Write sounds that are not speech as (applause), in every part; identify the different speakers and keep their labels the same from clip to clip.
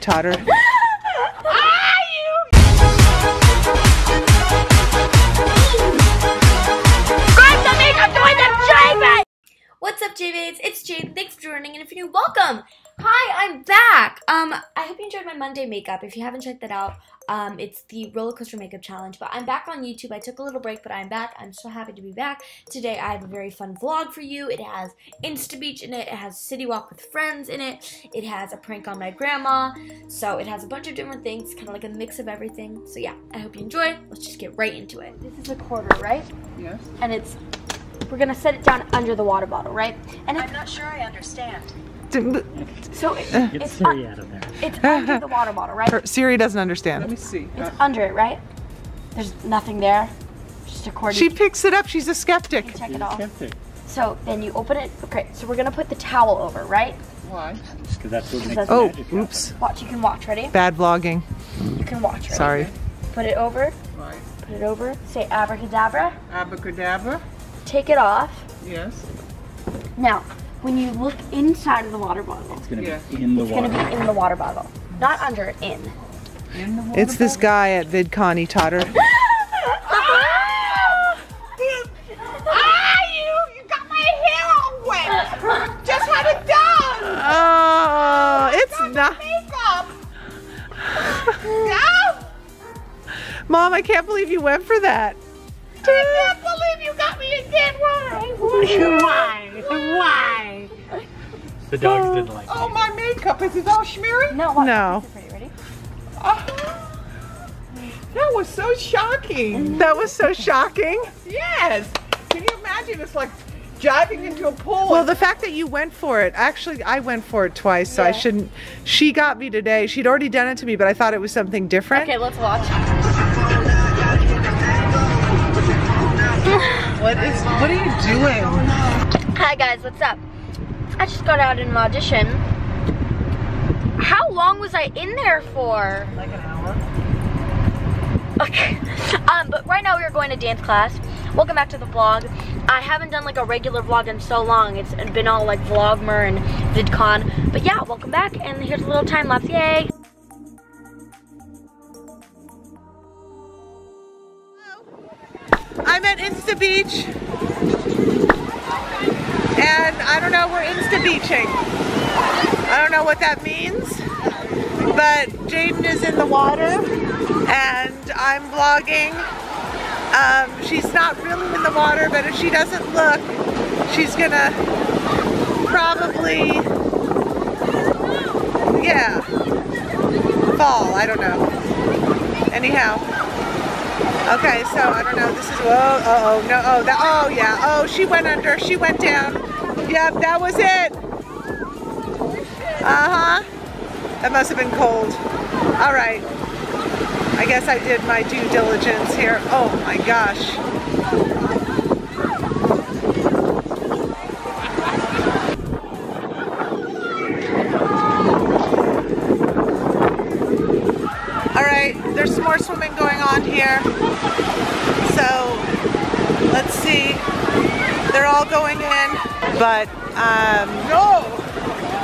Speaker 1: Totter.
Speaker 2: What's up, J-Bates? It's Jade. Thanks for joining, and if you're new, welcome! Hi, I'm back! Um, I hope you enjoyed my Monday makeup. If you haven't checked that out, um, it's the roller coaster makeup challenge. But I'm back on YouTube. I took a little break, but I'm back. I'm so happy to be back. Today, I have a very fun vlog for you. It has Insta Beach in it. It has City Walk with friends in it. It has a prank on my grandma. So it has a bunch of different things, kind of like a mix of everything. So yeah, I hope you enjoy. Let's just get right into it. This is a quarter, right?
Speaker 1: Yes.
Speaker 2: And it's we're gonna set it down under the water bottle, right? And
Speaker 3: I'm not sure I understand.
Speaker 2: So it,
Speaker 4: Get
Speaker 2: it's,
Speaker 4: Siri
Speaker 2: un-
Speaker 4: out of there.
Speaker 2: it's under the water bottle, right?
Speaker 1: Her- Siri doesn't understand. Let me see.
Speaker 2: It's under it, right? There's nothing there. Just a cord.
Speaker 1: She picks it up. She's a skeptic.
Speaker 2: check it off.
Speaker 4: Skeptic.
Speaker 2: So then you open it. Okay, so we're gonna put the towel over, right?
Speaker 1: Why?
Speaker 4: Just because that's what makes
Speaker 2: That's-
Speaker 1: Oh,
Speaker 4: magic happen.
Speaker 1: oops.
Speaker 2: Watch. You can watch. Ready?
Speaker 1: Bad vlogging.
Speaker 2: You can watch. Ready?
Speaker 1: Sorry.
Speaker 2: Put it over.
Speaker 1: Right.
Speaker 2: Put it over. Say abracadabra.
Speaker 1: Abracadabra.
Speaker 2: Take it off.
Speaker 1: Yes.
Speaker 2: Now, when you look inside of the water bottle,
Speaker 4: It's gonna
Speaker 1: Yeah.
Speaker 4: be in the
Speaker 2: it's
Speaker 4: water.
Speaker 2: gonna be in the water bottle, not under it. In.
Speaker 1: In the it's this guy at VidCon, he taught her. (laughs)
Speaker 5: Ah, you! You got my hair all wet! Just had it done!
Speaker 1: Oh, it's not.
Speaker 5: Makeup! (laughs) Yeah?
Speaker 1: Mom, I can't believe you went for that.
Speaker 5: I can't believe you got me again! Why? (laughs) Why? Why?
Speaker 4: The dogs didn't like it.
Speaker 5: Oh,
Speaker 4: it.
Speaker 5: my makeup, is it all smeary?
Speaker 2: No. Watch.
Speaker 1: No.
Speaker 2: This is pretty. Ready?
Speaker 5: Oh, that was so shocking.
Speaker 1: That was so shocking.
Speaker 5: Yes! Can you imagine? It's like diving into a pool.
Speaker 1: Well, the fact that you went for it, actually, I went for it twice, so I shouldn't. She got me today. She'd already done it to me, but I thought it was something different.
Speaker 2: Okay, let's watch.
Speaker 1: What is? What are you doing?
Speaker 2: Hi guys, what's up? I just got out in an audition. How long was I in there for?
Speaker 1: Like an hour.
Speaker 2: Okay. Um, but right now we are going to dance class. Welcome back to the vlog. I haven't done like a regular vlog in so long. It's been all like Vlogmer and VidCon. But yeah, welcome back and here's a little time lapse. Yay!
Speaker 1: I'm at Insta Beach. And I don't know, we're Insta Beaching. I don't know what that means. But Jayden is in the water and I'm vlogging. Um, she's not really in the water, but if she doesn't look, she's gonna probably, yeah, fall. I don't know. Anyhow. Okay, so I don't know. This is whoa. Uh oh. No. Oh. That. Oh yeah. Oh, she went under. She went down. Yep. That was it. Uh huh. That must have been cold. All right. I guess I did my due diligence here. Oh my gosh. All right, there's some more swimming going on here. So let's see. They're all going in, but um,
Speaker 5: no!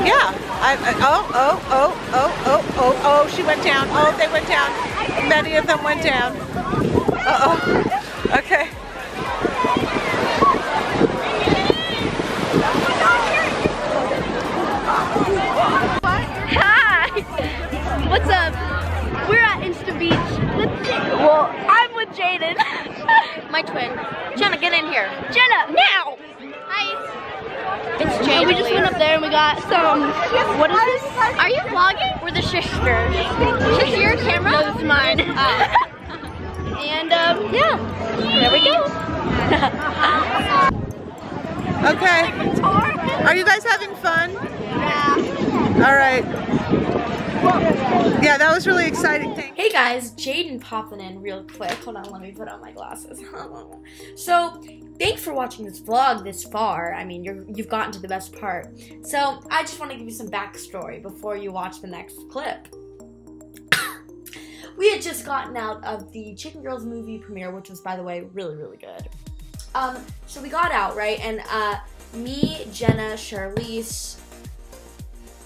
Speaker 1: yeah. I, I, oh, oh, oh, oh, oh, oh, oh, she went down. Oh, they went down. Many of them went down. Uh-oh. Okay.
Speaker 2: Hi! What's up? We're at Insta Beach with Well, I'm with Jayden. My twin. Jenna, get in here. Jenna, now! Hi. We just went up there and we got some what is this? Are you vlogging? We're the sisters. Is this your camera? No, this is mine. (laughs) and um, yeah. There we go. (laughs)
Speaker 1: Okay. Are you guys having fun? Yeah. All right. Yeah, that was really exciting. Thank
Speaker 2: Hey guys, Jayden popping in real quick. Hold on, let me put on my glasses. (laughs) so, thanks for watching this vlog this far. I mean, you're, you've gotten to the best part. So, I just want to give you some backstory before you watch the next clip. (coughs) we had just gotten out of the Chicken Girls movie premiere, which was, by the way, really, really good. Um, so we got out, right? And uh, me, Jenna, Charlize,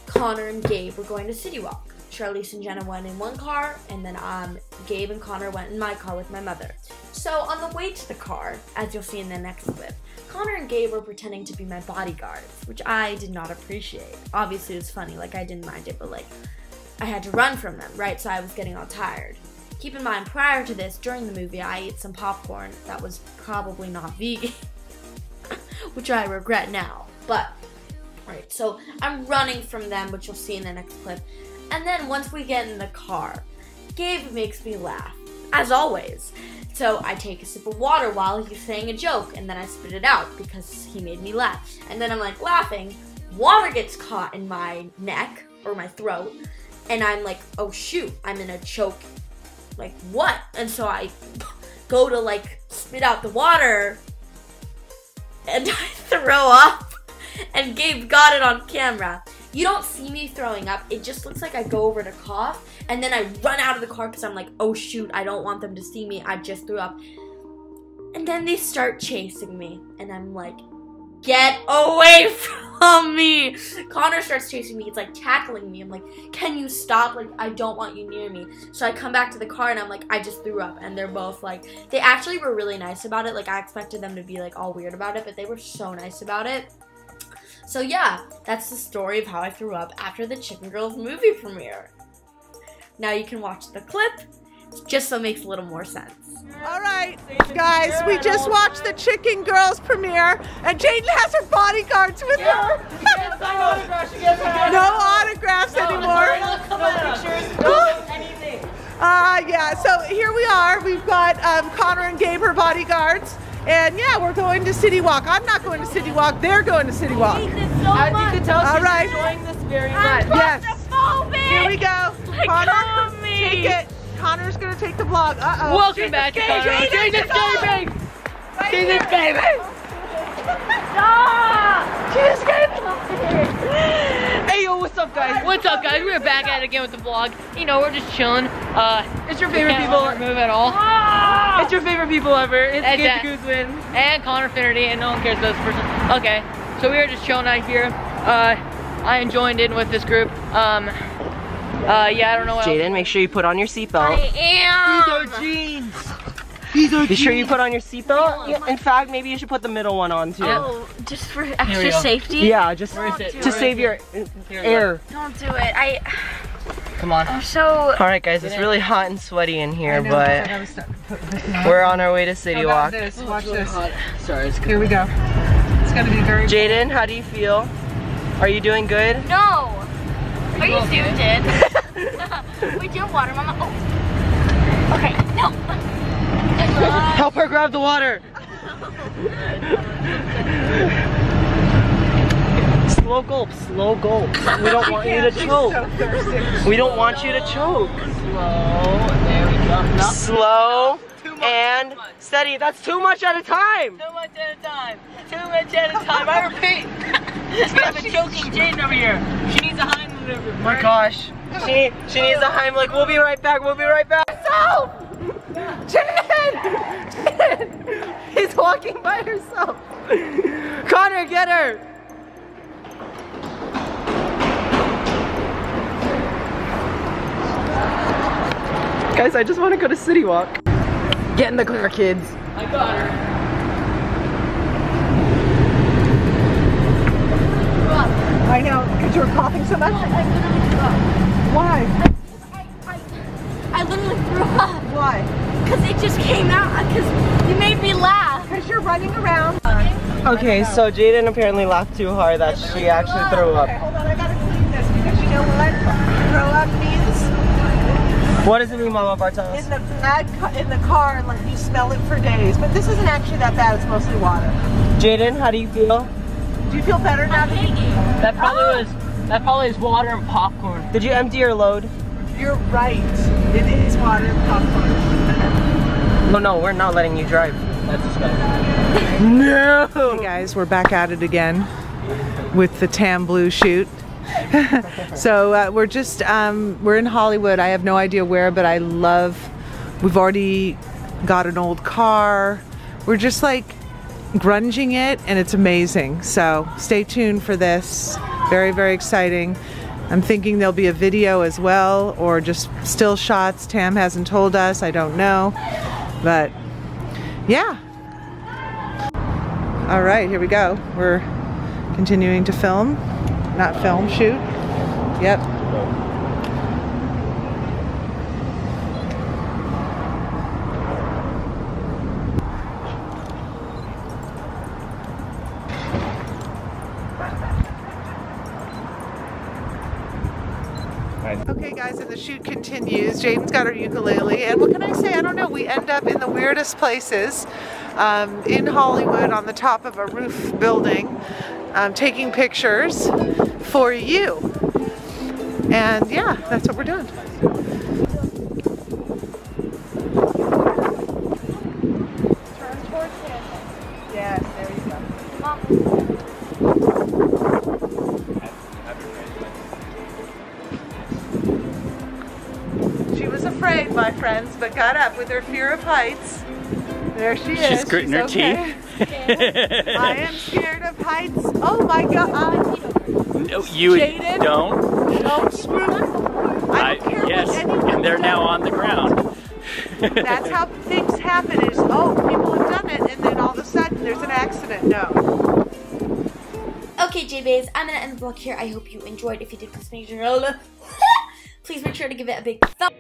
Speaker 2: Connor, and Gabe were going to City Walk. Charlize and Jenna went in one car, and then um, Gabe and Connor went in my car with my mother. So on the way to the car, as you'll see in the next clip, Connor and Gabe were pretending to be my bodyguards, which I did not appreciate. Obviously, it was funny, like I didn't mind it, but like I had to run from them, right? So I was getting all tired. Keep in mind, prior to this, during the movie, I ate some popcorn that was probably not vegan, (laughs) which I regret now. But, right, so I'm running from them, which you'll see in the next clip. And then once we get in the car, Gabe makes me laugh, as always. So I take a sip of water while he's saying a joke, and then I spit it out because he made me laugh. And then I'm like laughing, water gets caught in my neck or my throat, and I'm like, oh shoot, I'm in a choke. Like what? And so I (laughs) go to like spit out the water, and (laughs) I throw up. And Gabe got it on camera. You don't see me throwing up. It just looks like I go over to cough, and then I run out of the car because I'm like, oh shoot, I don't want them to see me. I just threw up. And then they start chasing me, and I'm like, get away (laughs) from me. Connor starts chasing me. It's like tackling me. I'm like, can you stop? Like, I don't want you near me. So I come back to the car and I'm like, I just threw up. And they're both like, they actually were really nice about it. Like, I expected them to be like all weird about it, but they were so nice about it. So yeah, that's the story of how I threw up after the Chicken Girls movie premiere. Now you can watch the clip, just so it makes a little more sense.
Speaker 1: All right, guys, we just watched the Chicken Girls premiere, and Jaden has her bodyguards with her. (laughs) no autographs anymore. No pictures. Uh, yeah, so here we are. We've got um, Connor and Gabe, her bodyguards. And yeah, we're going to City Walk. I'm not going to City Walk. They're going to City Walk.
Speaker 5: As you can tell,
Speaker 1: All
Speaker 5: she's
Speaker 1: right.
Speaker 5: enjoying this very much.
Speaker 1: Yes. Here we go. Connor,
Speaker 5: me.
Speaker 1: take it. Connor's going to take the vlog. Uh-oh.
Speaker 5: Welcome back Connor.
Speaker 1: Jesus,
Speaker 5: Jesus,
Speaker 1: baby.
Speaker 5: baby! Jesus, baby! Jesus, Hey, yo, what's up, guys? What's up, guys? We're back at it again with the vlog. You know, we're just chilling. Uh, it's your favorite people.
Speaker 3: let move at all.
Speaker 5: It's your favorite people ever. It's
Speaker 3: And
Speaker 5: Gabe
Speaker 3: that-
Speaker 5: the Goose win.
Speaker 3: And Connor Finnerty, and no one cares about this person. Okay, so we are just chilling out here. Uh, I joined in with this group. Um, uh, yeah, I don't know what.
Speaker 6: Jayden, make sure you put on your seatbelt.
Speaker 3: I am.
Speaker 5: These are jeans.
Speaker 6: Be sure you put on your seatbelt. Yeah, in fact, maybe you should put the middle one on too.
Speaker 2: Oh, just for extra safety?
Speaker 6: Yeah, just
Speaker 3: Where is it?
Speaker 6: to save your uh,
Speaker 3: Here
Speaker 6: air.
Speaker 2: Don't do it. I,
Speaker 3: Come on.
Speaker 2: I'm so.
Speaker 6: All right, guys, it's really hot and sweaty in here, but we're on our way to City Walk.
Speaker 5: This, watch this.
Speaker 3: Sorry, it's
Speaker 5: Here we go. It's gonna be very.
Speaker 6: Jayden, how do you feel? Are you doing good?
Speaker 2: No! Are you suited? (laughs) Wait, do you have water, Mama? Oh. Okay, no. (laughs)
Speaker 6: Help her grab the water. slow gulp, slow gulp. We don't want you to choke. We don't want you to choke.
Speaker 3: slow. There we go.
Speaker 6: Slow and steady. That's too much at a time.
Speaker 3: Too much at a time. Too much at a time. I repeat. we have a choking Jayden over here. She needs a.
Speaker 6: Oh my gosh. She she needs a Heimlich. We'll be right back. We'll be right back.
Speaker 1: Jen! Jen! He's walking by herself. Connor, get her!
Speaker 6: Guys, I just want to go to City Walk. Get in the car, kids.
Speaker 3: I got her.
Speaker 1: I know, because you were coughing so much. Why?
Speaker 2: I literally threw up
Speaker 1: Why?
Speaker 2: Because it just came out because you made me laugh.
Speaker 1: Because you're running around.
Speaker 6: Okay, so Jayden apparently laughed too hard that she actually threw up.
Speaker 1: Okay,
Speaker 6: up.
Speaker 1: hold on, I gotta clean this because you know what throw up means?
Speaker 6: What does it mean, Mama Bartels?
Speaker 1: In the bad ca- in the car, like you smell it for days. But this isn't actually that bad. It's mostly water.
Speaker 6: Jayden, how do you feel?
Speaker 1: Do you feel better now? that you-
Speaker 3: That probably was. That probably is water and popcorn.
Speaker 6: Did you empty your load?
Speaker 1: You're right. It is water and popcorn.
Speaker 6: No, no, we're not letting you drive.
Speaker 3: That's disgusting.
Speaker 6: No!
Speaker 1: Hey guys, we're back at it again with the Tam Blue shoot. (laughs) so uh, we're just um, we're in Hollywood. I have no idea where, but I love. We've already got an old car. We're just like grunging it, and it's amazing. So stay tuned for this. Very very exciting. I'm thinking there'll be a video as well or just still shots. Tam hasn't told us. I don't know. But yeah. All right, here we go. We're continuing to film. Not film, shoot. Yep. Okay guys, and the shoot continues. Jayden's got her ukulele, and what can I say? I don't know. We end up in the weirdest places um, in Hollywood on the top of a roof building, um, taking pictures for you. And yeah, that's what we're doing. Turn towards him. Yes, was afraid, my friends, but got up with her fear of heights. There she is.
Speaker 4: She's gritting her
Speaker 1: okay. (laughs) I am scared of heights. Oh my god.
Speaker 4: No, you
Speaker 1: Jayden?
Speaker 4: don't.
Speaker 1: Don't screw. I don't care
Speaker 4: yes,
Speaker 1: what anyone
Speaker 4: and they're now on the ground.
Speaker 1: That's how things happen is, oh, people have done it, and then all of a sudden there's an accident. No.
Speaker 2: Okay, J-Bays, I'm gonna end the vlog here. I hope you enjoyed. If you did, please make sure (laughs) please make sure to give it a big thumb.